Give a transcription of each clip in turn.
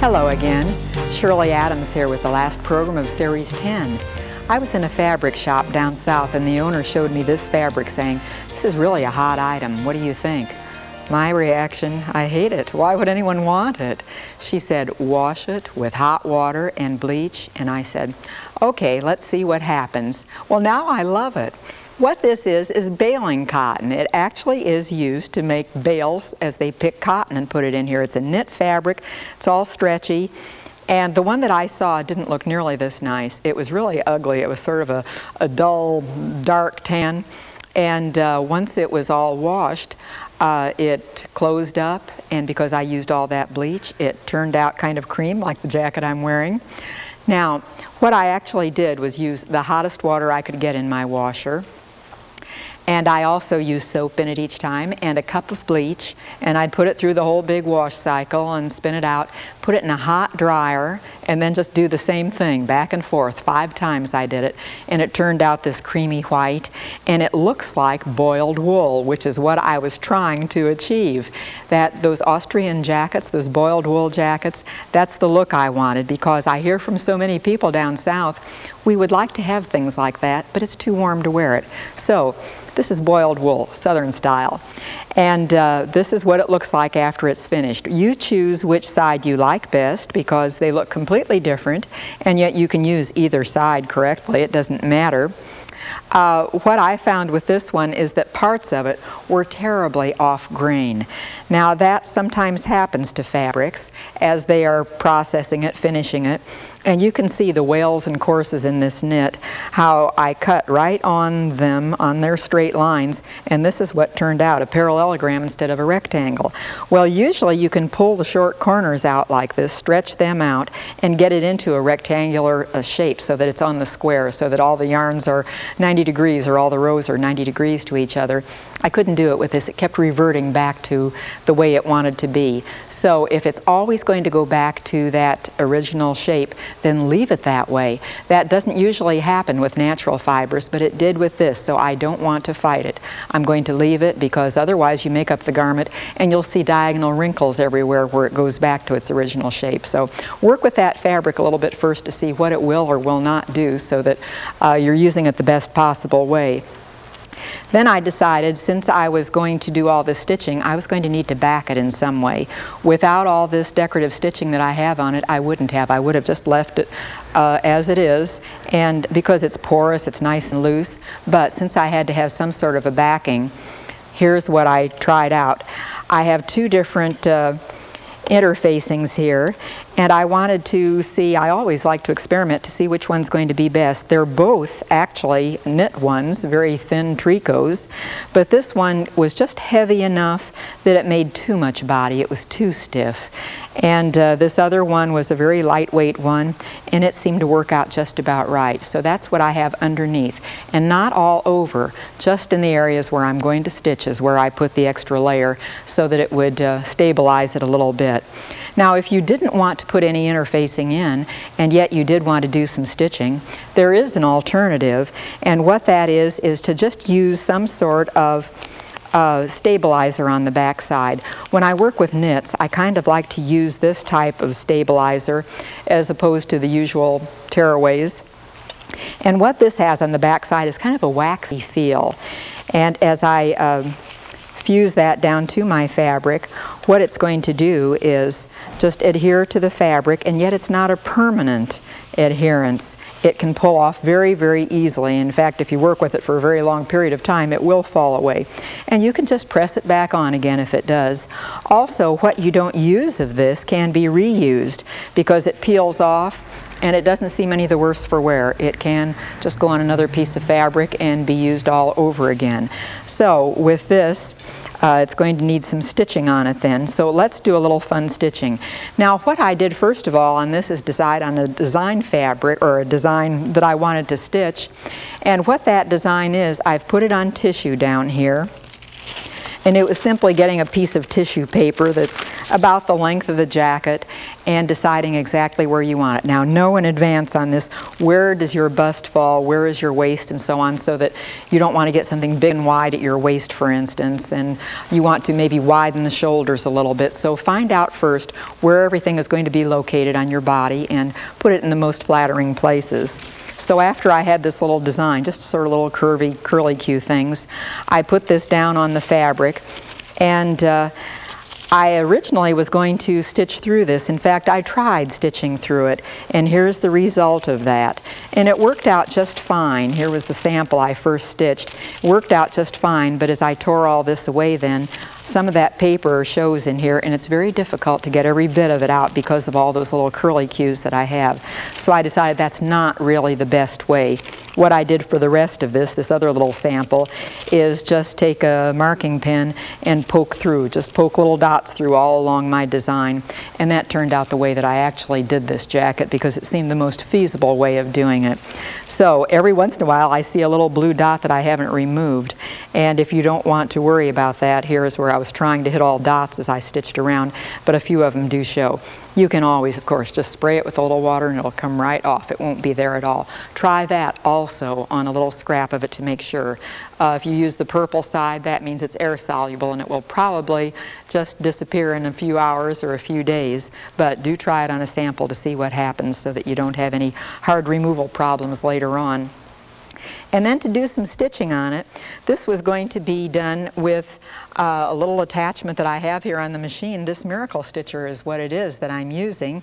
Hello again. Shirley Adams here with the last program of Series 10. I was in a fabric shop down south and the owner showed me this fabric saying, this is really a hot item. What do you think? My reaction, I hate it. Why would anyone want it? She said, wash it with hot water and bleach. And I said, okay, let's see what happens. Well, now I love it. What this is, is baling cotton. It actually is used to make bales as they pick cotton and put it in here. It's a knit fabric. It's all stretchy. And the one that I saw didn't look nearly this nice. It was really ugly. It was sort of a, a dull, dark tan. And uh, once it was all washed, uh, it closed up. And because I used all that bleach, it turned out kind of cream, like the jacket I'm wearing. Now, what I actually did was use the hottest water I could get in my washer. And I also use soap in it each time and a cup of bleach. And I'd put it through the whole big wash cycle and spin it out, put it in a hot dryer, and then just do the same thing back and forth. Five times I did it. And it turned out this creamy white. And it looks like boiled wool, which is what I was trying to achieve. That those Austrian jackets, those boiled wool jackets, that's the look I wanted because I hear from so many people down south, we would like to have things like that, but it's too warm to wear it. So this is boiled wool, southern style. And uh, this is what it looks like after it's finished. You choose which side you like best because they look completely different and yet you can use either side correctly. It doesn't matter. Uh, what I found with this one is that parts of it were terribly off grain. Now that sometimes happens to fabrics as they are processing it, finishing it. And you can see the wales and courses in this knit, how I cut right on them on their straight lines, and this is what turned out, a parallelogram instead of a rectangle. Well, usually you can pull the short corners out like this, stretch them out, and get it into a rectangular uh, shape so that it's on the square, so that all the yarns are 90 degrees or all the rows are 90 degrees to each other. I couldn't do it with this. It kept reverting back to the way it wanted to be. So if it's always going to go back to that original shape, then leave it that way. That doesn't usually happen with natural fibers, but it did with this, so I don't want to fight it. I'm going to leave it because otherwise you make up the garment and you'll see diagonal wrinkles everywhere where it goes back to its original shape. So work with that fabric a little bit first to see what it will or will not do so that uh, you're using it the best possible way. Then I decided since I was going to do all this stitching, I was going to need to back it in some way. Without all this decorative stitching that I have on it, I wouldn't have. I would have just left it uh, as it is, and because it's porous, it's nice and loose. But since I had to have some sort of a backing, here's what I tried out. I have two different uh, interfacings here and I wanted to see, I always like to experiment to see which one's going to be best. They're both actually knit ones, very thin tricots, but this one was just heavy enough that it made too much body. It was too stiff. And uh, this other one was a very lightweight one, and it seemed to work out just about right. So that's what I have underneath. And not all over, just in the areas where I'm going to stitch is where I put the extra layer so that it would uh, stabilize it a little bit. Now if you didn't want to put any interfacing in and yet you did want to do some stitching, there is an alternative and what that is is to just use some sort of uh, stabilizer on the back side. When I work with knits, I kind of like to use this type of stabilizer as opposed to the usual tearaways. And what this has on the back side is kind of a waxy feel. And as I um, fuse that down to my fabric, what it's going to do is just adhere to the fabric, and yet it's not a permanent adherence. It can pull off very, very easily. In fact, if you work with it for a very long period of time, it will fall away. And you can just press it back on again if it does. Also, what you don't use of this can be reused because it peels off and it doesn't seem any the worse for wear. It can just go on another piece of fabric and be used all over again. So with this, uh, it's going to need some stitching on it then. So let's do a little fun stitching. Now what I did first of all, on this is decide on a design fabric or a design that I wanted to stitch. And what that design is, I've put it on tissue down here. And it was simply getting a piece of tissue paper that's about the length of the jacket and deciding exactly where you want it. Now know in advance on this where does your bust fall, where is your waist and so on so that you don't want to get something big and wide at your waist for instance and you want to maybe widen the shoulders a little bit. So find out first where everything is going to be located on your body and put it in the most flattering places. So after I had this little design, just sort of little curvy, curly Q things, I put this down on the fabric and uh, I originally was going to stitch through this. In fact, I tried stitching through it, and here's the result of that. And it worked out just fine. Here was the sample I first stitched. It worked out just fine, but as I tore all this away then, some of that paper shows in here and it's very difficult to get every bit of it out because of all those little curly cues that I have. So I decided that's not really the best way. What I did for the rest of this, this other little sample, is just take a marking pen and poke through, just poke little dots through all along my design. And that turned out the way that I actually did this jacket because it seemed the most feasible way of doing it. So every once in a while I see a little blue dot that I haven't removed. And if you don't want to worry about that, here is where I was trying to hit all dots as I stitched around, but a few of them do show. You can always, of course, just spray it with a little water and it'll come right off. It won't be there at all. Try that also on a little scrap of it to make sure. Uh, if you use the purple side, that means it's air soluble and it will probably just disappear in a few hours or a few days. But do try it on a sample to see what happens so that you don't have any hard removal problems later on. And then to do some stitching on it, this was going to be done with uh, a little attachment that I have here on the machine. This Miracle Stitcher is what it is that I'm using.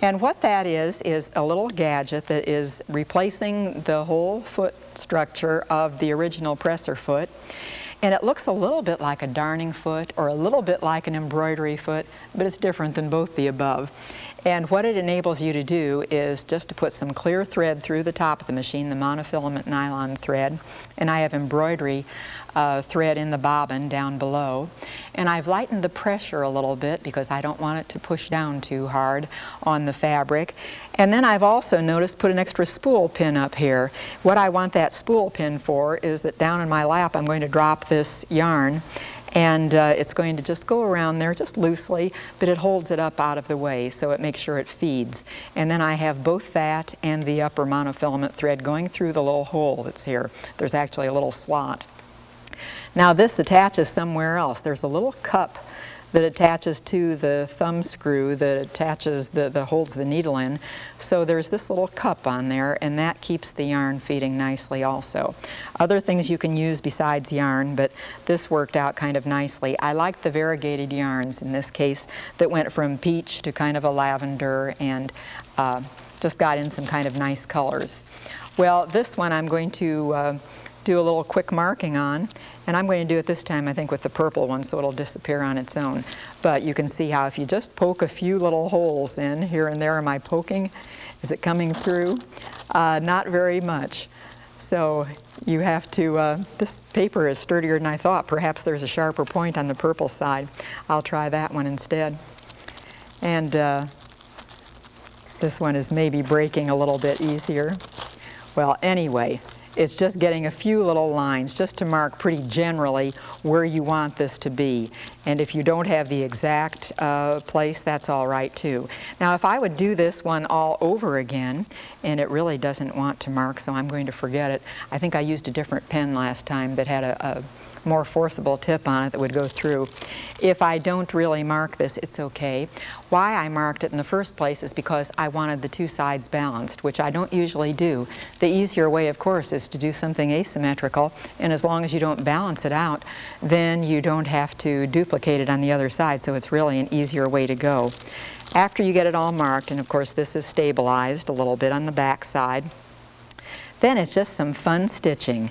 And what that is, is a little gadget that is replacing the whole foot structure of the original presser foot. And it looks a little bit like a darning foot or a little bit like an embroidery foot, but it's different than both the above. And what it enables you to do is just to put some clear thread through the top of the machine, the monofilament nylon thread, and I have embroidery uh, thread in the bobbin down below. And I've lightened the pressure a little bit because I don't want it to push down too hard on the fabric. And then I've also noticed put an extra spool pin up here. What I want that spool pin for is that down in my lap I'm going to drop this yarn and uh, it's going to just go around there just loosely, but it holds it up out of the way so it makes sure it feeds. And then I have both that and the upper monofilament thread going through the little hole that's here. There's actually a little slot. Now this attaches somewhere else. There's a little cup that attaches to the thumb screw that attaches the, that holds the needle in. So there's this little cup on there and that keeps the yarn feeding nicely also. Other things you can use besides yarn, but this worked out kind of nicely. I like the variegated yarns in this case that went from peach to kind of a lavender and uh, just got in some kind of nice colors. Well, this one I'm going to uh, do a little quick marking on. And I'm going to do it this time, I think, with the purple one, so it'll disappear on its own. But you can see how if you just poke a few little holes in here and there, am I poking? Is it coming through? Uh, not very much. So you have to, uh, this paper is sturdier than I thought. Perhaps there's a sharper point on the purple side. I'll try that one instead. And uh, this one is maybe breaking a little bit easier. Well, anyway, it's just getting a few little lines just to mark pretty generally where you want this to be. And if you don't have the exact uh, place, that's all right too. Now if I would do this one all over again, and it really doesn't want to mark, so I'm going to forget it. I think I used a different pen last time that had a, a more forcible tip on it that would go through. If I don't really mark this, it's okay. Why I marked it in the first place is because I wanted the two sides balanced, which I don't usually do. The easier way, of course, is to do something asymmetrical, and as long as you don't balance it out, then you don't have to duplicate it on the other side, so it's really an easier way to go. After you get it all marked, and of course this is stabilized a little bit on the back side, then it's just some fun stitching.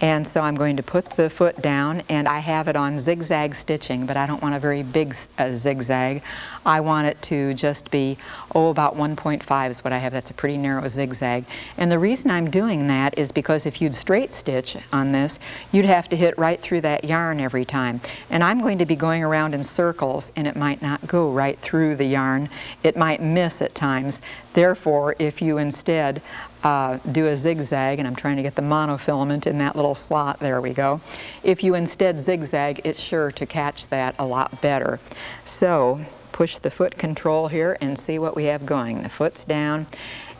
And so I'm going to put the foot down and I have it on zigzag stitching, but I don't want a very big uh, zigzag. I want it to just be, oh, about 1.5 is what I have. That's a pretty narrow zigzag. And the reason I'm doing that is because if you'd straight stitch on this, you'd have to hit right through that yarn every time. And I'm going to be going around in circles and it might not go right through the yarn. It might miss at times. Therefore, if you instead uh, do a zigzag, and I'm trying to get the monofilament in that little slot, there we go. If you instead zigzag, it's sure to catch that a lot better. So push the foot control here and see what we have going. The foot's down.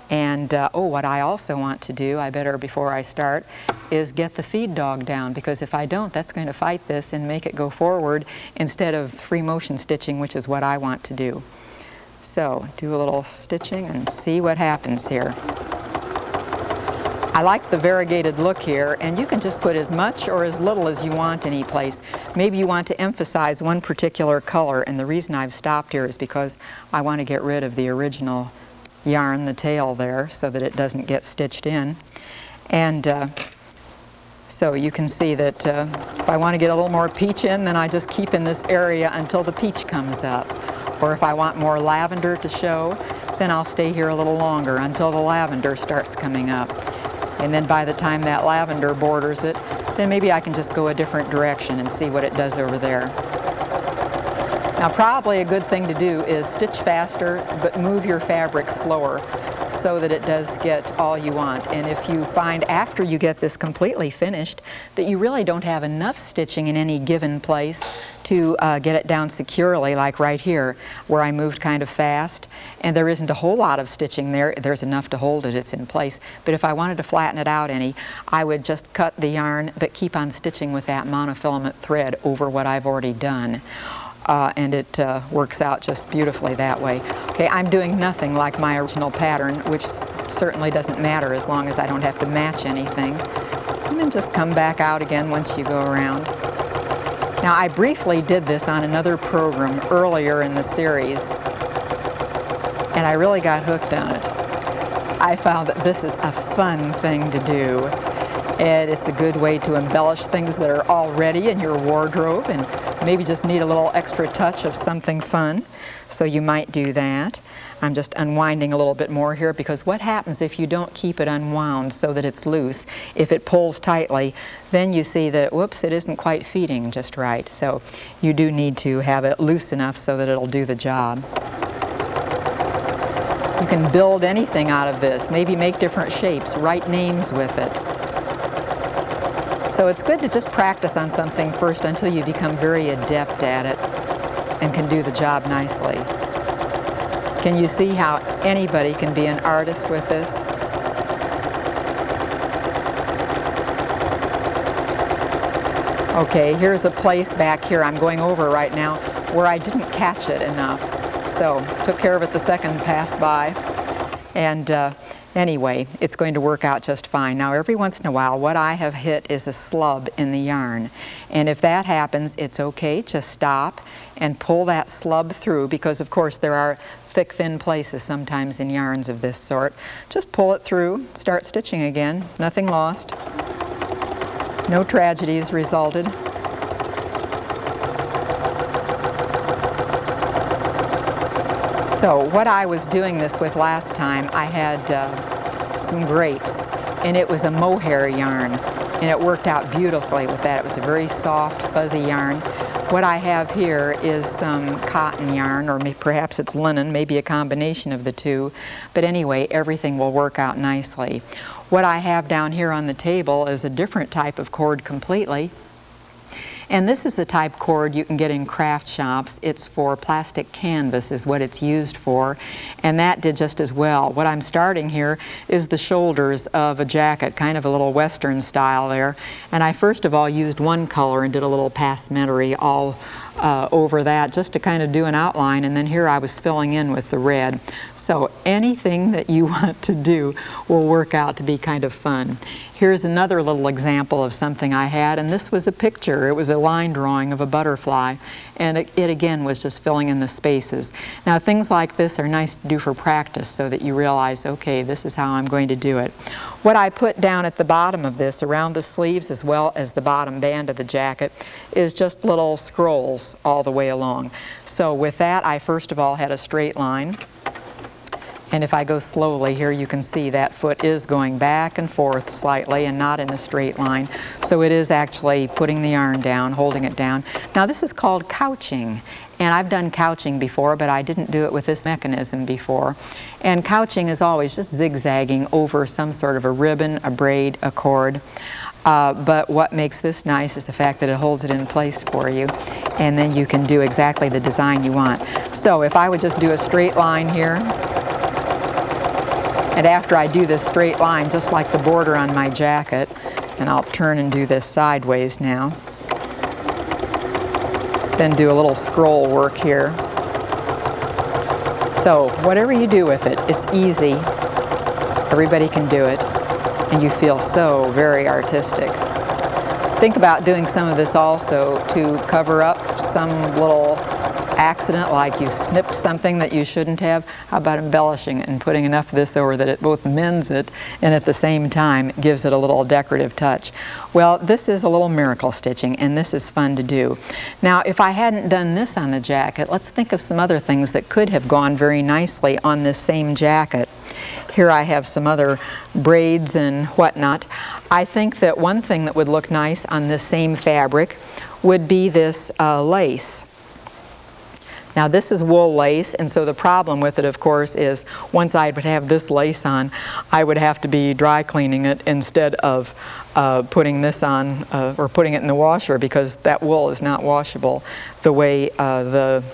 And uh, oh, what I also want to do, I better before I start, is get the feed dog down because if I don't, that's going to fight this and make it go forward instead of free motion stitching, which is what I want to do. So do a little stitching and see what happens here. I like the variegated look here, and you can just put as much or as little as you want any place. Maybe you want to emphasize one particular color, and the reason I've stopped here is because I want to get rid of the original yarn, the tail there, so that it doesn't get stitched in. And uh, so you can see that uh, if I want to get a little more peach in, then I just keep in this area until the peach comes up. Or if I want more lavender to show, then I'll stay here a little longer until the lavender starts coming up. And then by the time that lavender borders it, then maybe I can just go a different direction and see what it does over there. Now probably a good thing to do is stitch faster, but move your fabric slower so that it does get all you want. And if you find after you get this completely finished that you really don't have enough stitching in any given place to uh, get it down securely, like right here, where I moved kind of fast, and there isn't a whole lot of stitching there, there's enough to hold it, it's in place. But if I wanted to flatten it out any, I would just cut the yarn, but keep on stitching with that monofilament thread over what I've already done uh, and it uh, works out just beautifully that way. Okay, I'm doing nothing like my original pattern, which certainly doesn't matter as long as I don't have to match anything. And then just come back out again once you go around. Now I briefly did this on another program earlier in the series, and I really got hooked on it. I found that this is a fun thing to do and it's a good way to embellish things that are already in your wardrobe and maybe just need a little extra touch of something fun. So you might do that. I'm just unwinding a little bit more here because what happens if you don't keep it unwound so that it's loose? If it pulls tightly, then you see that, whoops, it isn't quite feeding just right. So you do need to have it loose enough so that it'll do the job. You can build anything out of this, maybe make different shapes, write names with it. So it's good to just practice on something first until you become very adept at it and can do the job nicely. Can you see how anybody can be an artist with this? Okay, here's a place back here I'm going over right now where I didn't catch it enough. So took care of it the second pass by. And uh, Anyway, it's going to work out just fine. Now every once in a while what I have hit is a slub in the yarn. And if that happens, it's okay, just stop and pull that slub through because of course there are thick thin places sometimes in yarns of this sort. Just pull it through, start stitching again, nothing lost. No tragedies resulted. So what I was doing this with last time, I had uh, some grapes, and it was a mohair yarn, and it worked out beautifully with that. It was a very soft, fuzzy yarn. What I have here is some cotton yarn, or perhaps it's linen, maybe a combination of the two. But anyway, everything will work out nicely. What I have down here on the table is a different type of cord completely. And this is the type cord you can get in craft shops. It's for plastic canvas is what it's used for. And that did just as well. What I'm starting here is the shoulders of a jacket, kind of a little western style there. And I first of all used one color and did a little passementerie all uh, over that just to kind of do an outline and then here I was filling in with the red. So anything that you want to do will work out to be kind of fun. Here's another little example of something I had, and this was a picture. It was a line drawing of a butterfly, and it, it, again was just filling in the spaces. Now things like this are nice to do for practice so that you realize, okay, this is how I'm going to do it. What I put down at the bottom of this, around the sleeves as well as the bottom band of the jacket, is just little scrolls all the way along. So with that, I first of all had a straight line. And if I go slowly here, you can see that foot is going back and forth slightly and not in a straight line. So it is actually putting the yarn down, holding it down. Now this is called couching. And I've done couching before, but I didn't do it with this mechanism before. And couching is always just zigzagging over some sort of a ribbon, a braid, a cord. Uh, but what makes this nice is the fact that it holds it in place for you. And then you can do exactly the design you want. So if I would just do a straight line here, and after I do this straight line, just like the border on my jacket, and I'll turn and do this sideways now, then do a little scroll work here. So whatever you do with it, it's easy. Everybody can do it, and you feel so very artistic. Think about doing some of this also to cover up some little accident, like you snipped something that you shouldn't have, how about embellishing it and putting enough of this over that it both mends it and at the same time gives it a little decorative touch. Well, this is a little miracle stitching and this is fun to do. Now, if I hadn't done this on the jacket, let's think of some other things that could have gone very nicely on this same jacket. Here I have some other braids and whatnot. I think that one thing that would look nice on this same fabric would be this uh, lace. Now this is wool lace and so the problem with it of course is once I would have this lace on I would have to be dry cleaning it instead of uh, putting this on uh, or putting it in the washer because that wool is not washable the way uh, the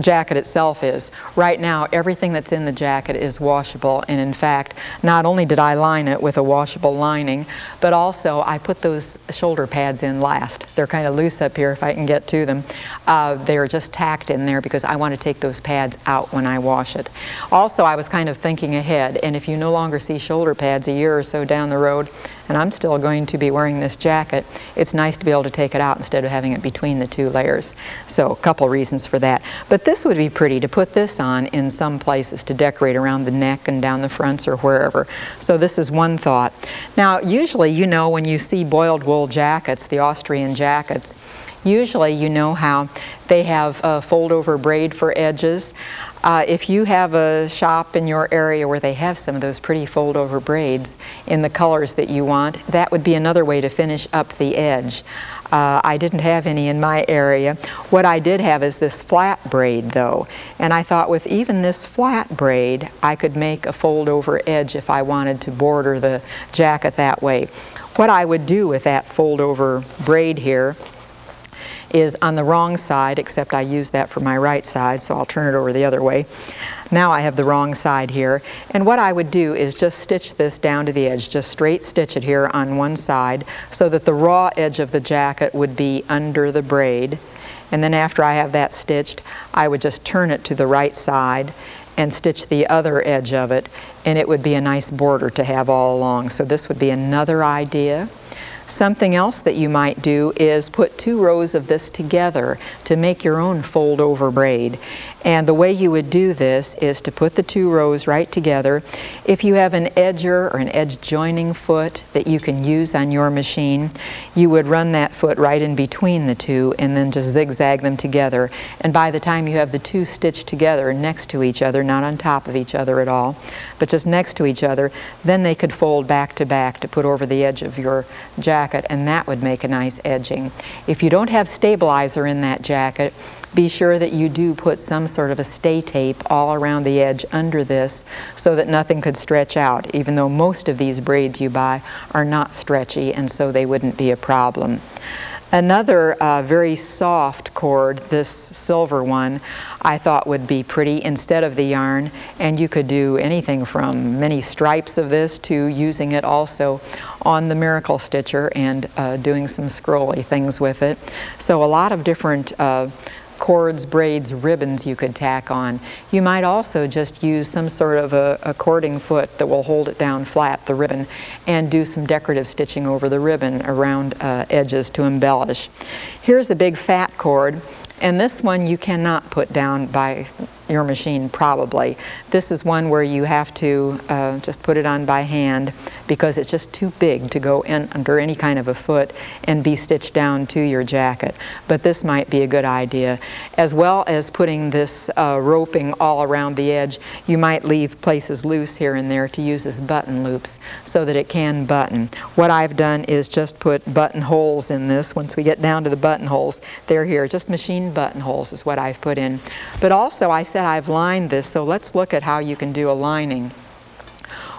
jacket itself is. Right now, everything that's in the jacket is washable, and in fact, not only did I line it with a washable lining, but also I put those shoulder pads in last. They're kind of loose up here if I can get to them. Uh, they're just tacked in there because I want to take those pads out when I wash it. Also, I was kind of thinking ahead, and if you no longer see shoulder pads a year or so down the road, and I'm still going to be wearing this jacket, it's nice to be able to take it out instead of having it between the two layers. So a couple reasons for that. But this would be pretty to put this on in some places to decorate around the neck and down the fronts or wherever. So this is one thought. Now usually you know when you see boiled wool jackets, the Austrian jackets, usually you know how they have a fold over braid for edges. Uh, if you have a shop in your area where they have some of those pretty fold over braids in the colors that you want, that would be another way to finish up the edge. Uh, I didn't have any in my area. What I did have is this flat braid though. And I thought with even this flat braid, I could make a fold over edge if I wanted to border the jacket that way. What I would do with that fold over braid here is on the wrong side, except I use that for my right side, so I'll turn it over the other way. Now I have the wrong side here. And what I would do is just stitch this down to the edge, just straight stitch it here on one side so that the raw edge of the jacket would be under the braid. And then after I have that stitched, I would just turn it to the right side and stitch the other edge of it and it would be a nice border to have all along. So this would be another idea. Something else that you might do is put two rows of this together to make your own fold over braid. And the way you would do this is to put the two rows right together. If you have an edger or an edge joining foot that you can use on your machine, you would run that foot right in between the two and then just zigzag them together. And by the time you have the two stitched together next to each other, not on top of each other at all, but just next to each other, then they could fold back to back to put over the edge of your jacket and that would make a nice edging. If you don't have stabilizer in that jacket, be sure that you do put some sort of a stay tape all around the edge under this so that nothing could stretch out, even though most of these braids you buy are not stretchy and so they wouldn't be a problem. Another uh, very soft cord, this silver one, I thought would be pretty instead of the yarn and you could do anything from many stripes of this to using it also on the Miracle Stitcher and uh, doing some scrolly things with it. So a lot of different uh, cords, braids, ribbons you could tack on. You might also just use some sort of a, a, cording foot that will hold it down flat, the ribbon, and do some decorative stitching over the ribbon around uh, edges to embellish. Here's a big fat cord, and this one you cannot put down by your machine probably. This is one where you have to uh, just put it on by hand because it's just too big to go in under any kind of a foot and be stitched down to your jacket. But this might be a good idea. As well as putting this uh, roping all around the edge, you might leave places loose here and there to use as button loops so that it can button. What I've done is just put button holes in this. Once we get down to the buttonholes, they're here. Just machine buttonholes is what I've put in. But also I said I've lined this, so let's look at how you can do a lining.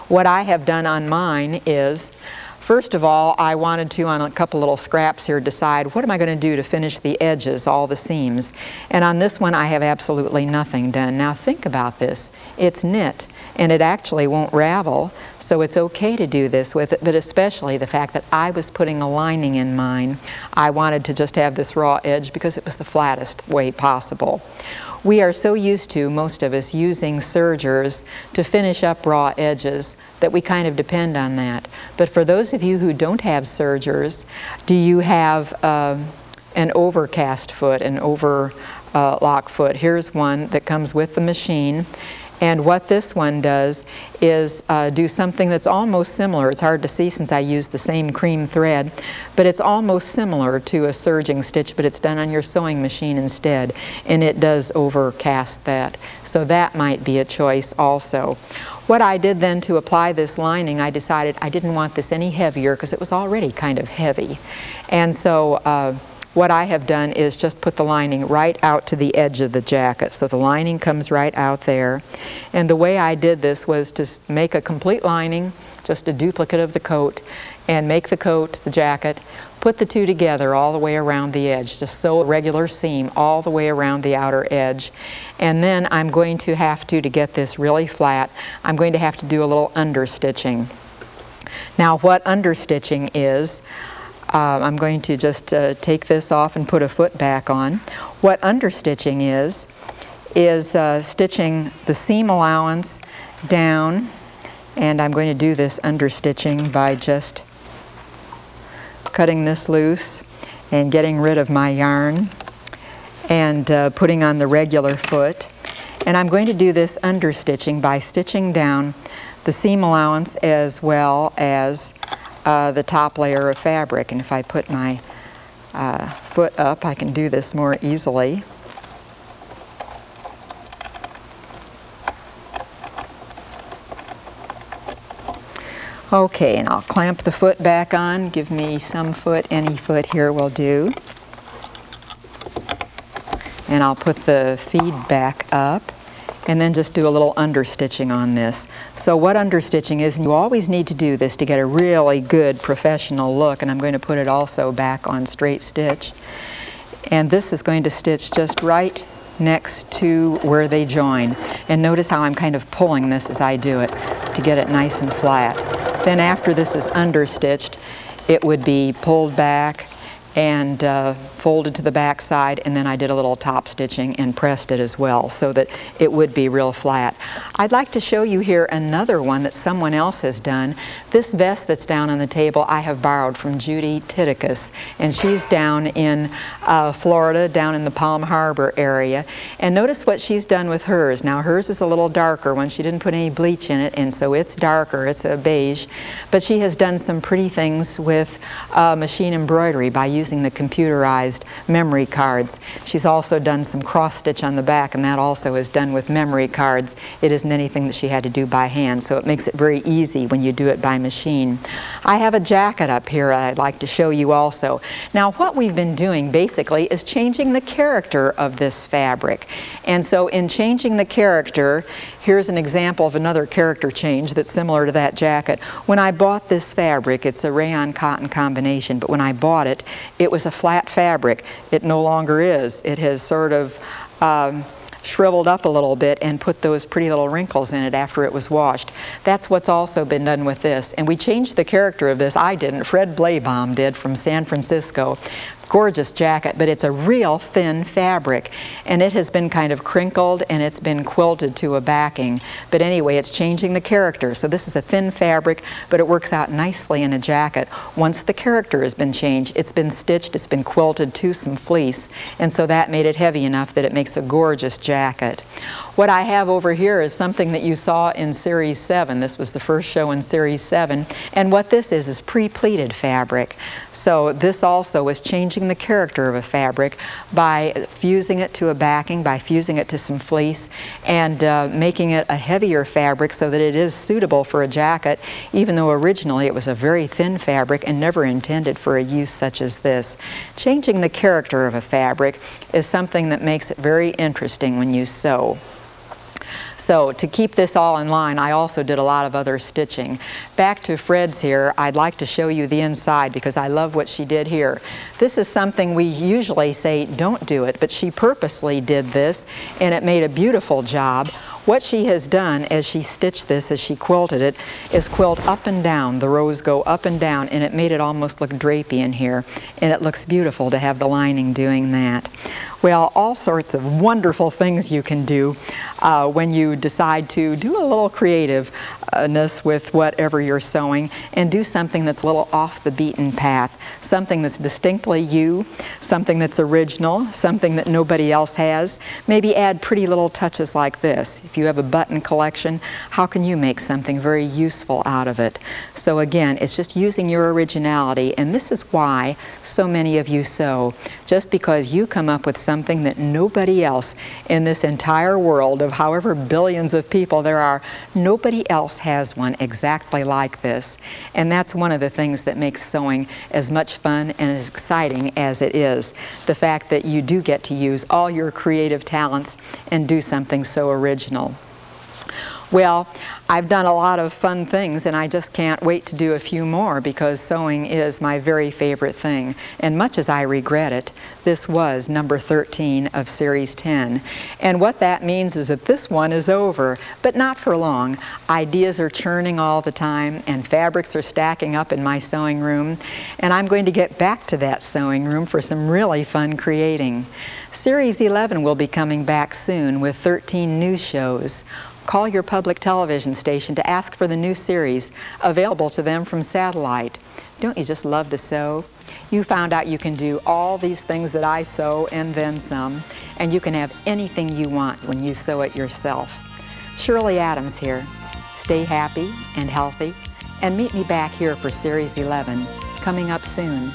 What I have done on mine is, first of all, I wanted to, on a couple little scraps here, decide what am I going to do to finish the edges, all the seams. And on this one, I have absolutely nothing done. Now think about this. It's knit, and it actually won't ravel, so it's okay to do this with it, but especially the fact that I was putting a lining in mine. I wanted to just have this raw edge because it was the flattest way possible. We are so used to, most of us, using sergers to finish up raw edges that we kind of depend on that. But for those of you who don't have sergers, do you have uh, an overcast foot, an overlock uh, foot? Here's one that comes with the machine. And what this one does is uh, do something that's almost similar. It's hard to see since I used the same cream thread, but it's almost similar to a serging stitch, but it's done on your sewing machine instead, and it does overcast that. So that might be a choice also. What I did then to apply this lining, I decided I didn't want this any heavier because it was already kind of heavy. And so uh, what I have done is just put the lining right out to the edge of the jacket. So the lining comes right out there. And the way I did this was to make a complete lining, just a duplicate of the coat, and make the coat, the jacket, put the two together all the way around the edge, just sew a regular seam all the way around the outer edge. And then I'm going to have to, to get this really flat, I'm going to have to do a little understitching. Now what understitching is, uh, I'm going to just uh, take this off and put a foot back on. What understitching is, is uh, stitching the seam allowance down and I'm going to do this understitching by just cutting this loose and getting rid of my yarn and uh, putting on the regular foot. And I'm going to do this understitching by stitching down the seam allowance as well as uh, the top layer of fabric. And if I put my uh, foot up, I can do this more easily. Okay, and I'll clamp the foot back on. Give me some foot, any foot here will do. And I'll put the feed back up and then just do a little understitching on this. So what understitching is, and you always need to do this to get a really good professional look, and I'm going to put it also back on straight stitch. And this is going to stitch just right next to where they join. And notice how I'm kind of pulling this as I do it to get it nice and flat. Then after this is understitched, it would be pulled back and uh, folded to the back side and then I did a little top stitching and pressed it as well so that it would be real flat. I'd like to show you here another one that someone else has done. This vest that's down on the table I have borrowed from Judy Titicus and she's down in uh, Florida, down in the Palm Harbor area. And notice what she's done with hers. Now hers is a little darker one. She didn't put any bleach in it and so it's darker. It's a beige. But she has done some pretty things with uh, machine embroidery by using using the computerized memory cards. She's also done some cross stitch on the back and that also is done with memory cards. It isn't anything that she had to do by hand so it makes it very easy when you do it by machine. I have a jacket up here I'd like to show you also. Now what we've been doing basically is changing the character of this fabric and so in changing the character Here's an example of another character change that's similar to that jacket. When I bought this fabric, it's a rayon cotton combination, but when I bought it, it was a flat fabric. It no longer is. It has sort of um, shriveled up a little bit and put those pretty little wrinkles in it after it was washed. That's what's also been done with this. And we changed the character of this. I didn't. Fred Bloebaum did from San Francisco. Gorgeous jacket, but it's a real thin fabric. And it has been kind of crinkled and it's been quilted to a backing. But anyway, it's changing the character. So this is a thin fabric, but it works out nicely in a jacket. Once the character has been changed, it's been stitched, it's been quilted to some fleece. And so that made it heavy enough that it makes a gorgeous jacket. What I have over here is something that you saw in Series 7. This was the first show in Series 7. And what this is is pre-pleated fabric. So this also is changing the character of a fabric by fusing it to a backing, by fusing it to some fleece, and uh, making it a heavier fabric so that it is suitable for a jacket, even though originally it was a very thin fabric and never intended for a use such as this. Changing the character of a fabric is something that makes it very interesting when you sew. So to keep this all in line, I also did a lot of other stitching. Back to Fred's here, I'd like to show you the inside because I love what she did here. This is something we usually say don't do it, but she purposely did this and it made a beautiful job. What she has done as she stitched this, as she quilted it, is quilt up and down. The rows go up and down and it made it almost look drapey in here. And it looks beautiful to have the lining doing that. Well, all sorts of wonderful things you can do uh, when you decide to do a little creativeness with whatever you're sewing and do something that's a little off the beaten path, something that's distinctly you, something that's original, something that nobody else has. Maybe add pretty little touches like this. If you have a button collection, how can you make something very useful out of it? So again, it's just using your originality, and this is why so many of you sew. Just because you come up with something that nobody else in this entire world of however billions of people there are, nobody has one exactly like this. And that's one of the things that makes sewing as much fun and as exciting as it is. The fact that you do get to use all your creative talents and do something so original. Well, I've done a lot of fun things and I just can't wait to do a few more because sewing is my very favorite thing. And much as I regret it, this was number 13 of Series 10. And what that means is that this one is over, but not for long. Ideas are churning all the time and fabrics are stacking up in my sewing room. And I'm going to get back to that sewing room for some really fun creating. Series 11 will be coming back soon with 13 new shows. Call your public television station to ask for the new series available to them from satellite. Don't you just love to sew? You found out you can do all these things that I sew and then some, and you can have anything you want when you sew it yourself. Shirley Adams here. Stay happy and healthy, and meet me back here for Series 11, coming up soon.